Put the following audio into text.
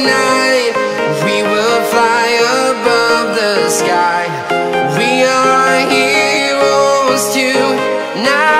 tonight. We will fly above the sky. We are heroes.